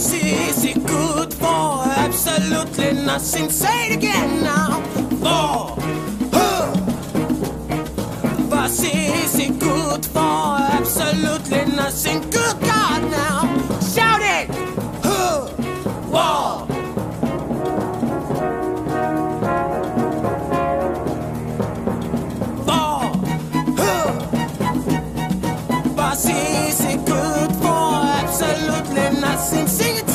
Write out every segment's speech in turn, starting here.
see, is it good for absolutely nothing? Say it again now. For who? But it good for absolutely nothing? Good God. sim sing, sing it.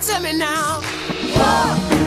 Tell to me now. Whoa.